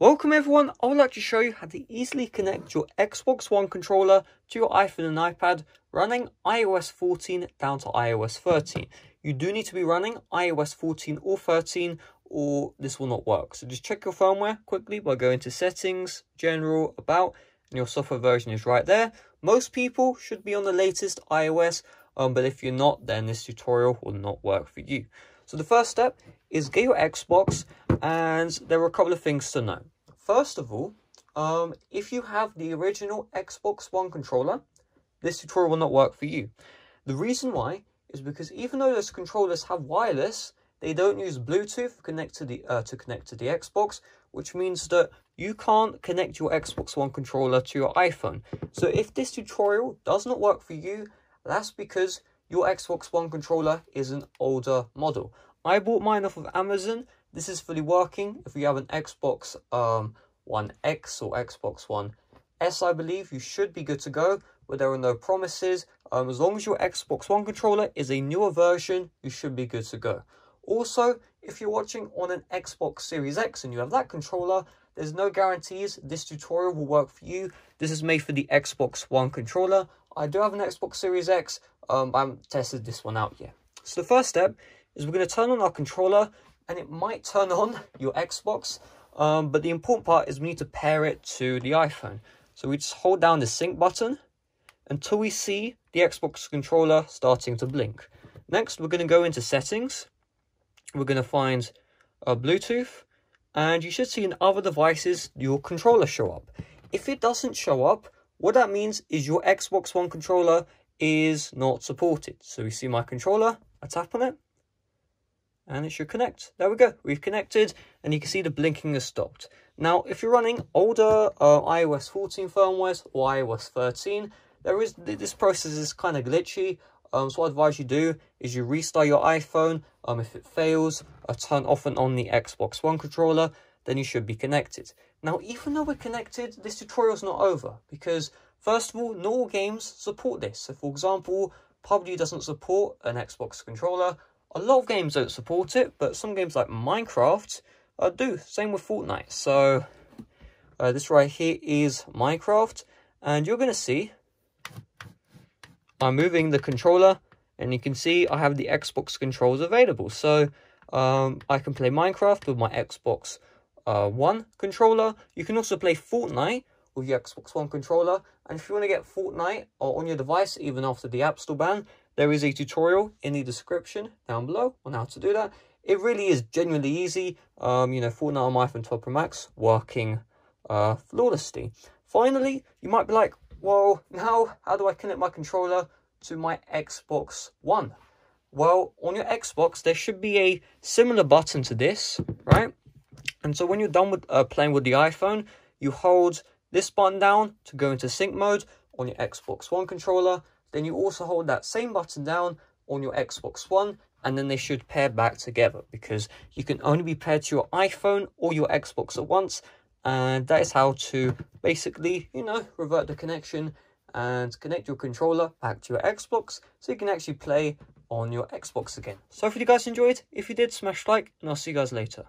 Welcome everyone, I would like to show you how to easily connect your Xbox One controller to your iPhone and iPad running iOS 14 down to iOS 13. You do need to be running iOS 14 or 13 or this will not work. So just check your firmware quickly by going to settings, general, about, and your software version is right there. Most people should be on the latest iOS, um, but if you're not, then this tutorial will not work for you. So the first step is get your Xbox and there are a couple of things to know. First of all, um, if you have the original Xbox One controller, this tutorial will not work for you. The reason why is because even though those controllers have wireless, they don't use Bluetooth connect to the uh, to connect to the Xbox, which means that you can't connect your Xbox One controller to your iPhone. So if this tutorial does not work for you, that's because your Xbox One controller is an older model. I bought mine off of Amazon. This is fully working. If you have an Xbox um, One X or Xbox One S, I believe, you should be good to go, but there are no promises. Um, as long as your Xbox One controller is a newer version, you should be good to go. Also, if you're watching on an Xbox Series X and you have that controller, there's no guarantees this tutorial will work for you. This is made for the Xbox One controller. I do have an Xbox Series X, um, I haven't tested this one out yet. So the first step is we're going to turn on our controller and it might turn on your Xbox. Um, but the important part is we need to pair it to the iPhone. So we just hold down the sync button until we see the Xbox controller starting to blink. Next, we're going to go into settings. We're going to find uh, Bluetooth. And you should see in other devices your controller show up. If it doesn't show up, what that means is your Xbox One controller is not supported. So we see my controller, I tap on it, and it should connect. There we go, we've connected, and you can see the blinking has stopped. Now, if you're running older uh, iOS 14 firmwares or iOS 13, there is this process is kind of glitchy. Um, so what I advise you do is you restart your iPhone. Um, if it fails, uh, turn off and on the Xbox One controller, then you should be connected. Now, even though we're connected, this tutorial is not over because First of all, not all games support this. So for example, PUBG doesn't support an Xbox controller. A lot of games don't support it, but some games like Minecraft uh, do. Same with Fortnite. So uh, this right here is Minecraft. And you're going to see I'm moving the controller and you can see I have the Xbox controls available. So um, I can play Minecraft with my Xbox uh, One controller. You can also play Fortnite with your Xbox One controller. And if you want to get Fortnite or on your device, even after the App Store ban, there is a tutorial in the description down below on how to do that. It really is genuinely easy. Um, you know, Fortnite on my iPhone 12 Pro Max working uh, flawlessly. Finally, you might be like, well, now how do I connect my controller to my Xbox One? Well, on your Xbox, there should be a similar button to this, right? And so when you're done with uh, playing with the iPhone, you hold this button down to go into sync mode on your Xbox One controller. Then you also hold that same button down on your Xbox One and then they should pair back together because you can only be paired to your iPhone or your Xbox at once and that is how to basically, you know, revert the connection and connect your controller back to your Xbox so you can actually play on your Xbox again. So hopefully you guys enjoyed. If you did, smash like and I'll see you guys later.